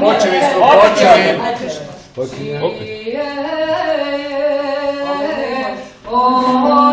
počeli su, počeli. Gledaš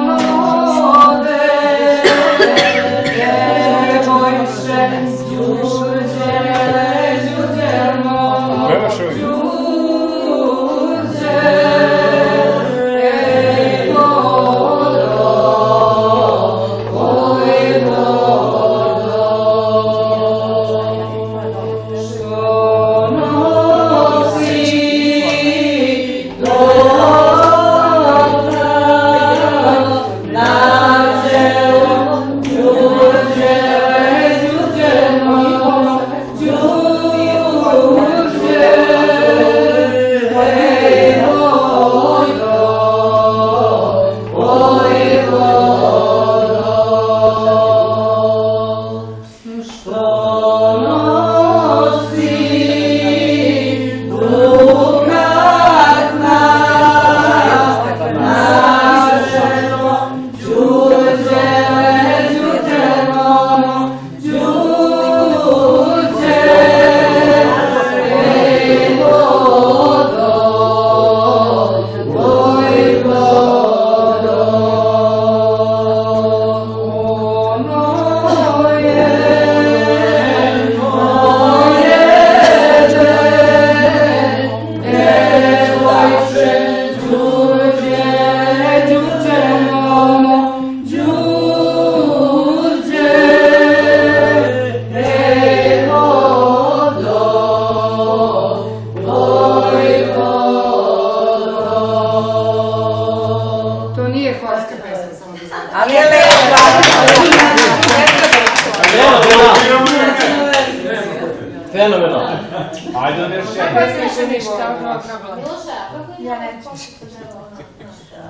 ništa, ono probala.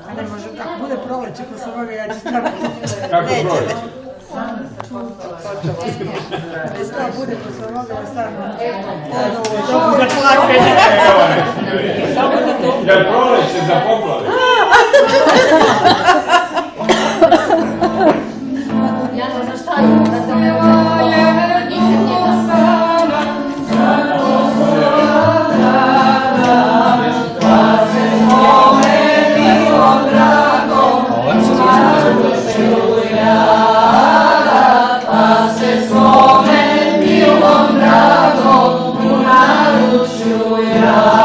A ne može, kako bude proleće posle ovoga, ja ću staviti. Kako prođe? Bez toga bude posle ovoga, ja stavim ono u sobu za plakanje. Jel proleće za poplave? 나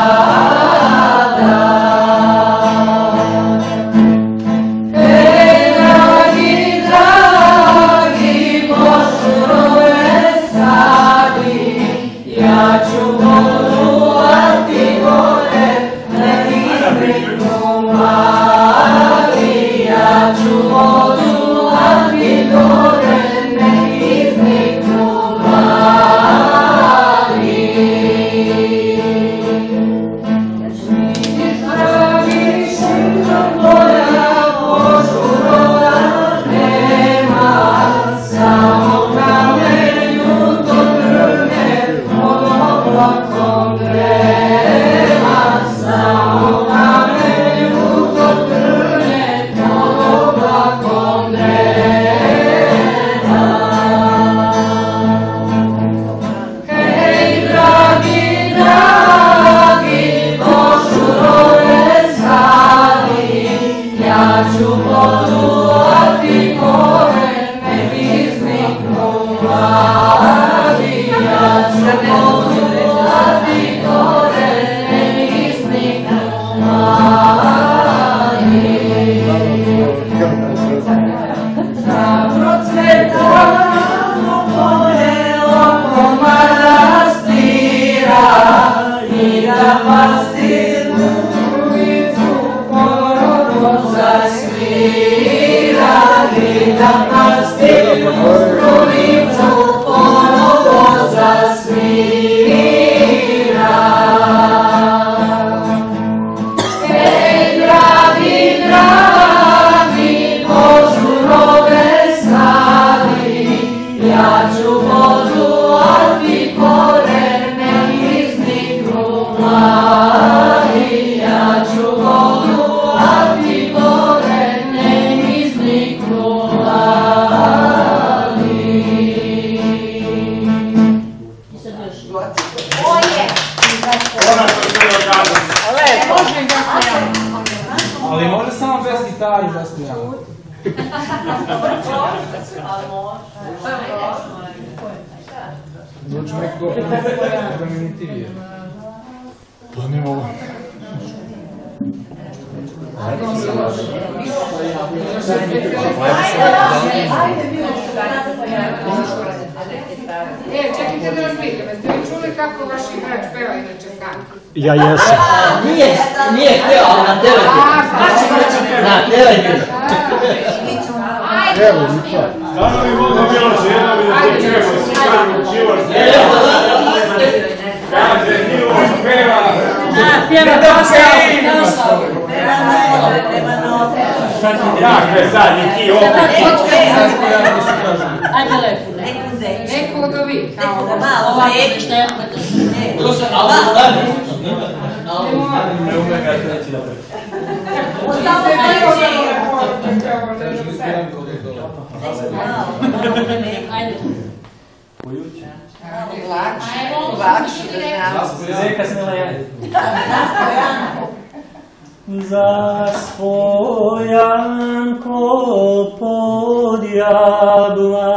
Ona što se dokazuje. Može i zastajamo. Ali može samo bez gitari da stojamo. Zvuči neko primitivije. Pa ne mogu. E, čekajte da vas pitam, jeste vi čuli kako vaš igrač peva inače sam? Ja jesam. Nije, nije htio, ali na tebe ti. A, znači, znači. Na tebe ti. Evo, ničak. Stvarno bi moglo bilo žena bi da ti čujemo svi kako Kaže, Nilo peva. Pjeva došao. Ja, kaj sad, i ti opet. Ajde lepo. Od ovih, kao Ovako, šta je? To se, ali da Ne ume ga treći da Ajde. Zeka snila jaje. Zaspojanko pod jablanom,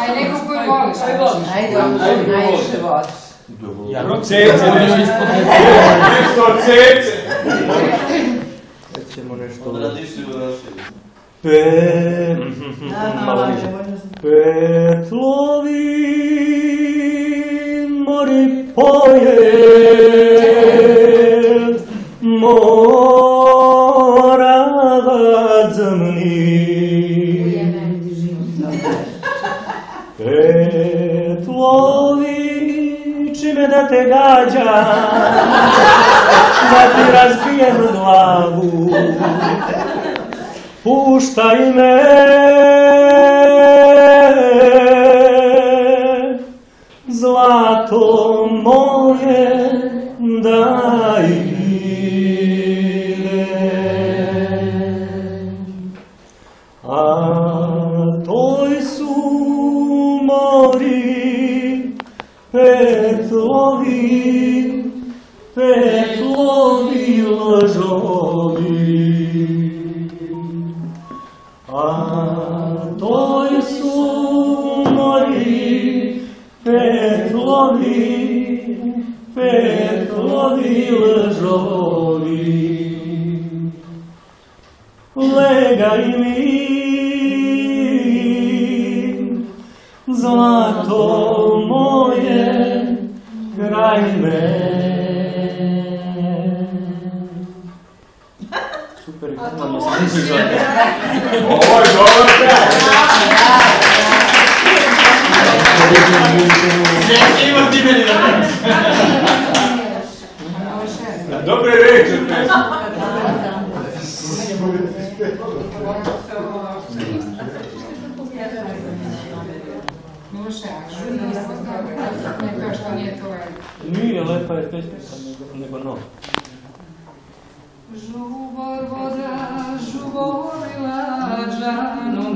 Aj, koju voliš. Aj, voliš. Cece, nešto ispod Nešto cece. Ćemo nešto... Pe... Malo mori poje Morava Petlovi čime da te gađa Da ti razbijem glavu. Puštaj me Zlato moje Super, mislio Ovo je dobar kraj. Dobre reče, pesma. Može, a što nije Ne kao što nije lepa je pesmica, nego, nego no. Žuvor voda, žuvorila, žano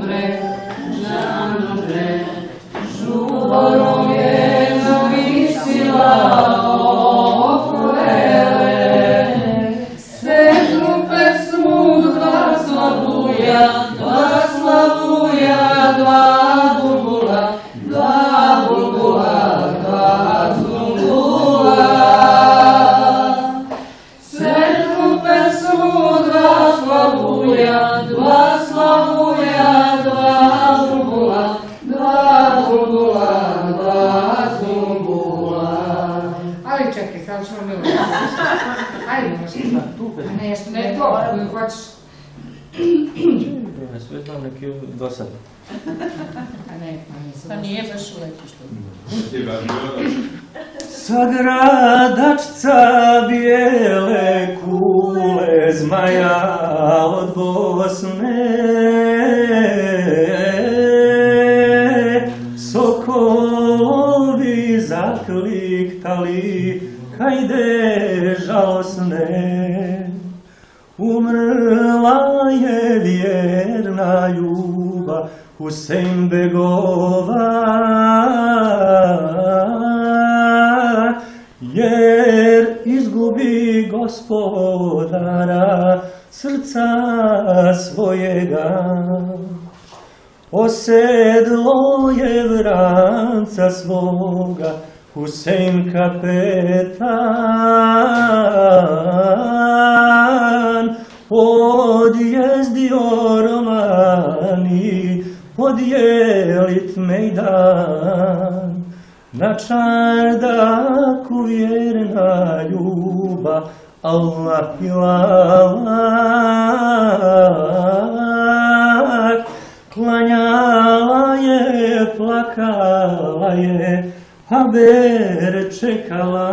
sad ćemo mi uvijek. Ajde, možeš. A nešto, ne to, ako hoćeš. Ja sve znam neki do sada. A ne, a nisu. Pa nije baš u letištu. Sagradačca bijele kule zmaja od Bosne Sokolovi zakliktali kajde žalosne Umrla je vjerna ljubav Husein Begova jer izgubi gospodara srca svojega. Osedlo je vranca svoga, Husein kapetan, odjezdio romani, podjelit mejdan. Na čardaku vjerna ljubav, Allah i lalak. Klanjala je, plakala je, a čekala.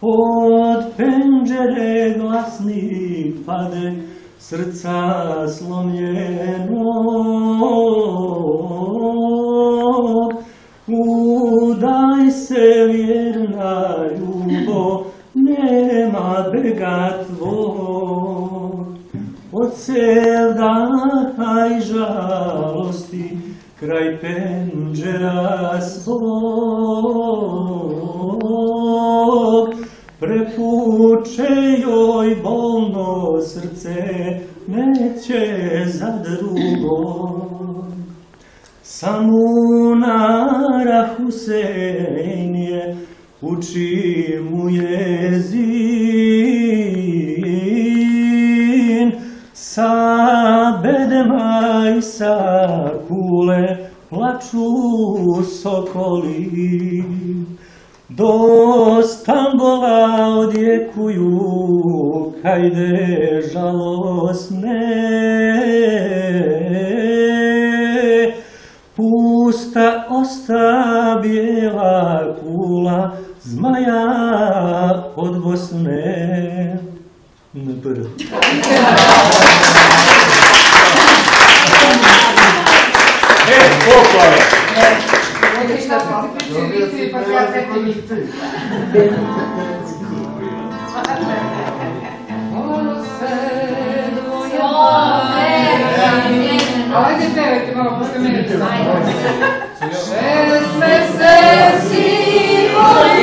Od penđere glasnik pade, srca slomljeno. Udaj se vjerna ljubo, nema bega tvoj. Od sevdaha i žalosti, kraj penđera svog. Prepuče joj bolno srce, neće za drugog. Samunara Husein je, uči mu jezin. Sa bedema i sa plaču sokoli. Do Stambola odjekuju kajde žalosne. Pusta osta bijela kula zmaja od Bosne. Nbr. se Ajde, pevajte malo, pošto meni Šest meseci godinu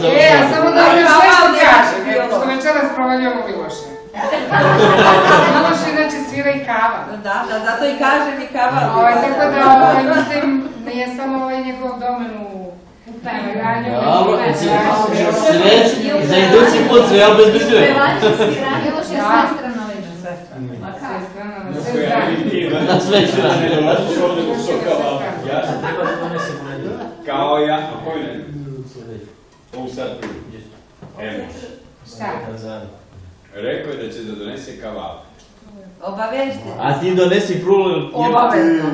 za E, samo da vam još nešto kažem, što večeras provaljujemo Miloša. Miloš inače svira i kava. Da, da, zato i kažem i kava. Ovaj, tako da, ovaj, mislim, nije samo ovaj njegov domen u. Dobro, za idući put sve svira, Miloš je Na sve strane. Na sve strane. Kao ja kao ja, a koji ne? Sad prvi. Evo, Šta? rekao je da će da donese kebab. Obavesti. A ti donesi frulu, jer... Obavezno.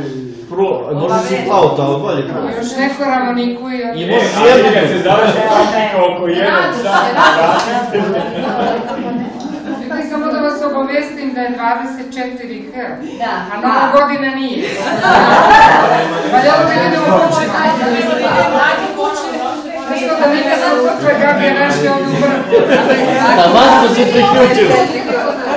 Frulu, možda si flauta, ali bolje frulu. Još neko ramoniku i... I E, možeš jednu. kad se završi praktika oko jedan sat, Ljudi, samo da vas obavestim da je 24 h. Da. A nova godina nije. Bi da idemo kući. Da Давай, Давай, Давай, Давай, Давай,